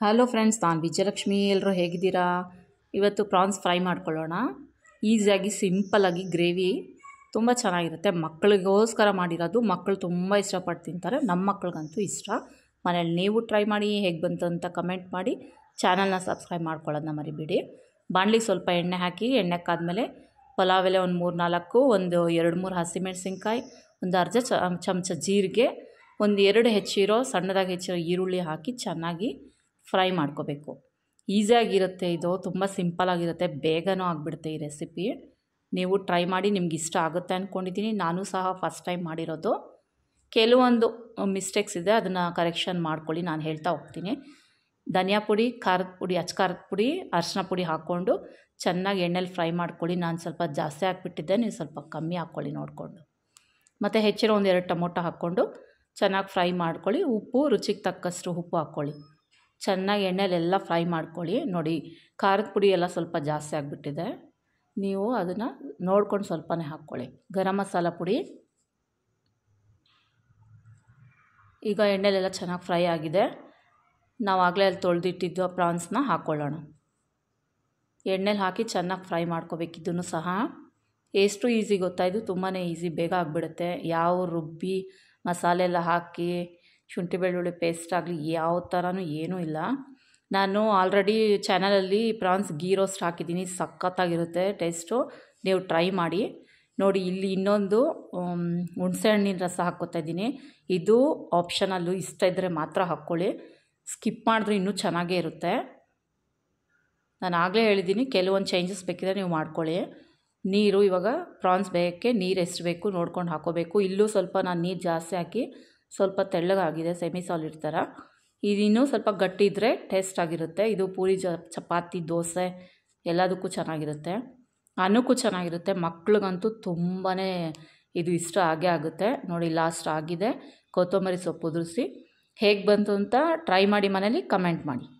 Hello friends ನಾನು ವಿಜಯಲಕ್ಷ್ಮಿ ಎಲ್ಲರೂ ಹೇಗಿದ್ದೀರಾ? ಇವತ್ತು ಪ್ರಾನ್ಸ್ ಫ್ರೈ ಮಾಡ್ಕೊಳ್ಳೋಣ. ಈಸಿಯಾಗಿ, ಸಿಂಪಲ್ಲಾಗಿ ಗ್ರೇವಿ ತುಂಬ ಚೆನ್ನಾಗಿರುತ್ತೆ. ಮಕ್ಕಳಿಗೋಸ್ಕರ ಮಾಡಿರೋದು ಮಕ್ಕಳು ತುಂಬ ಇಷ್ಟಪಟ್ಟು ತಿಂತಾರೆ. ನಮ್ಮ ಮಕ್ಕಳಿಗಂತೂ ಇಷ್ಟ. ಮನೇಲಿ ನೀವು ಟ್ರೈ ಮಾಡಿ, ಹೇಗೆ ಬಂತು ಅಂತ ಕಮೆಂಟ್ ಮಾಡಿ ಚಾನಲ್ನ ಸಬ್ಸ್ಕ್ರೈಬ್ ಮಾಡ್ಕೊಳ್ಳೋದನ್ನ ಮರಿಬೇಡಿ. ಬಾಣಲಿಗೆ ಸ್ವಲ್ಪ ಎಣ್ಣೆ ಹಾಕಿ, ಎಣ್ಣೆ ಕಾದ್ಮೇಲೆ ಪಲಾವ್ ಎಲೆ ಒಂದು ಮೂರು ನಾಲ್ಕು ಒಂದು ಎರಡು ಮೂರು ಹಸಿಮೆಣಸಿನ್ಕಾಯಿ, ಒಂದು ಅರ್ಧ ಚಮಚ ಜೀರಿಗೆ, ಒಂದು ಎರಡು ಹೆಚ್ಚಿರೋ, ಸಣ್ಣದಾಗಿ ಹೆಚ್ಚಿರೋ ಈರುಳ್ಳಿ ಹಾಕಿ ಚೆನ್ನಾಗಿ ಫ್ರೈ ಮಾಡ್ಕೋಬೇಕು. ಈಸಿಯಾಗಿರುತ್ತೆ ಇದು, ತುಂಬ ಸಿಂಪಲಾಗಿರುತ್ತೆ ಬೇಗನೂ ಆಗಿಬಿಡುತ್ತೆ ಈ ರೆಸಿಪಿ. ನೀವು ಟ್ರೈ ಮಾಡಿ, ನಿಮ್ಗೆ ಇಷ್ಟ ಆಗುತ್ತೆ ಅಂದ್ಕೊಂಡಿದ್ದೀನಿ ನಾನು ಸಹ ಫಸ್ಟ್ ಟೈಮ್ ಮಾಡಿರೋದು. ಕೆಲವೊಂದು ಮಿಸ್ಟೇಕ್ಸ್ ಇದೆ, ಅದನ್ನು ಕರೆಕ್ಷನ್ ಮಾಡ್ಕೊಳ್ಳಿ, ನಾನು ಹೇಳ್ತಾ ಹೋಗ್ತೀನಿ. ಧನಿಯಾ ಪುಡಿ, ಖಾರದ ಪುಡಿ, ಅಚ್ಚ ಖಾರದ ಪುಡಿ, ಅರಿಶಿನ ಪುಡಿ ಹಾಕ್ಕೊಂಡು ಚೆನ್ನಾಗಿ ಎಣ್ಣೆಲಿ ಫ್ರೈ ಮಾಡ್ಕೊಳ್ಳಿ. ನಾನು ಸ್ವಲ್ಪ ಜಾಸ್ತಿ ಹಾಕ್ಬಿಟ್ಟಿದ್ದೆ ನೀವು ಸ್ವಲ್ಪ ಕಮ್ಮಿ ಹಾಕ್ಕೊಳ್ಳಿ ನೋಡಿಕೊಂಡು. ಮತ್ತು ಹೆಚ್ಚಿರೋ ಒಂದೆರಡು ಟೊಮೊಟೊ ಹಾಕ್ಕೊಂಡು ಚೆನ್ನಾಗಿ ಫ್ರೈ ಮಾಡ್ಕೊಳ್ಳಿ. ಉಪ್ಪು, ರುಚಿಗೆ ತಕ್ಕಷ್ಟು ಉಪ್ಪು ಹಾಕ್ಕೊಳ್ಳಿ. ಚೆನ್ನಾಗಿ ಎಣ್ಣೆಲೆಲ್ಲ ಫ್ರೈ ಮಾಡ್ಕೊಳ್ಳಿ. ನೋಡಿ, ಖಾರದ ಪುಡಿ ಎಲ್ಲ ಸ್ವಲ್ಪ ಜಾಸ್ತಿ ಆಗಿಬಿಟ್ಟಿದೆ. ನೀವು ಅದನ್ನು ನೋಡ್ಕೊಂಡು ಸ್ವಲ್ಪನೇ ಹಾಕ್ಕೊಳ್ಳಿ. ಗರಂ ಮಸಾಲ ಪುಡಿ. ಈಗ ಎಣ್ಣೆಲೆಲ್ಲ ಚೆನ್ನಾಗಿ ಫ್ರೈ ಆಗಿದೆ. ನಾವು ಆಗಲೇ ಅಲ್ಲಿ ತೊಳೆದಿಟ್ಟಿದ್ದು ಪ್ರಾನ್ಸ್ನ ಹಾಕ್ಕೊಳ್ಳೋಣ ಎಣ್ಣೆಲಿ ಹಾಕಿ ಚೆನ್ನಾಗಿ ಫ್ರೈ ಮಾಡ್ಕೋಬೇಕಿದ್ದು ಸಹ. ಎಷ್ಟು ಈಸಿ ಗೊತ್ತಾಯಿತು ತುಂಬಾ ಈಸಿ, ಬೇಗ ಆಗಿಬಿಡುತ್ತೆ. ಯಾವ ರುಬ್ಬಿ ಮಸಾಲೆ ಎಲ್ಲ ಹಾಕಿ ಶುಂಠಿ ಬೆಳ್ಳುಳ್ಳಿ ಪೇಸ್ಟ್ ಆಗಲಿ ಯಾವ ಥರನೂ ಏನೂ ಇಲ್ಲ. ನಾನು ಆಲ್ರೆಡಿ ಚಾನಲಲ್ಲಿ ಪ್ರಾನ್ಸ್ ಗೀ ರೋಸ್ಟ್ ಹಾಕಿದ್ದೀನಿ, ಸಖತ್ತಾಗಿರುತ್ತೆ ಟೇಸ್ಟು ನೀವು ಟ್ರೈ ಮಾಡಿ. ನೋಡಿ, ಇಲ್ಲಿ ಇನ್ನೊಂದು ಹುಣಸೆ ಹಣ್ಣಿನ ರಸ ಹಾಕ್ಕೋತಾ ಇದ್ದೀನಿ. ಇದು ಆಪ್ಷನಲ್ಲು ಇಷ್ಟ ಇದ್ದರೆ ಮಾತ್ರ ಹಾಕ್ಕೊಳ್ಳಿ. ಸ್ಕಿಪ್ ಮಾಡಿದ್ರೆ ಇನ್ನೂ ಚೆನ್ನಾಗೇ ಇರುತ್ತೆ. ನಾನು ಆಗಲೇ ಹೇಳಿದ್ದೀನಿ, ಕೆಲವೊಂದು ಚೇಂಜಸ್ ಬೇಕಿದ್ರೆ ನೀವು ಮಾಡ್ಕೊಳ್ಳಿ. ನೀರು ಇವಾಗ ಪ್ರಾನ್ಸ್ ಬೇಯಕ್ಕೆ ನೀರು ಎಷ್ಟು ಬೇಕು ನೋಡ್ಕೊಂಡು ಹಾಕೋಬೇಕು ಇಲ್ಲೂ ಸ್ವಲ್ಪ ನಾನು ನೀರು ಜಾಸ್ತಿ ಹಾಕಿ ಸ್ವಲ್ಪ ತೆಳ್ಳಗಾಗಿದೆ ಸೆಮಿ ಸಾಲಿಡ್ ಥರ ಇದಿನ್ನೂ ಸ್ವಲ್ಪ ಗಟ್ಟಿ ಇದ್ದರೆ ಟೇಸ್ಟ್ ಆಗಿರುತ್ತೆ. ಇದು ಪೂರಿ ಚಪಾತಿ, ದೋಸೆ, ಎಲ್ಲದಕ್ಕೂ ಚೆನ್ನಾಗಿರುತ್ತೆ. ಅನ್ನಕ್ಕೂ ಚೆನ್ನಾಗಿರುತ್ತೆ. ಮಕ್ಳಿಗಂತೂ ತುಂಬಾ ಇದು ಇಷ್ಟ ಆಗೇ ಆಗುತ್ತೆ. ನೋಡಿ, ಲಾಸ್ಟ್ ಆಗಿದೆ. ಕೊತ್ತಂಬರಿ ಸೊಪ್ಪು ಉದುರಿಸಿ ಹೇಗೆ ಬಂತು ಅಂತ ಟ್ರೈ ಮಾಡಿ ಮನೇಲಿ ಕಮೆಂಟ್ ಮಾಡಿ.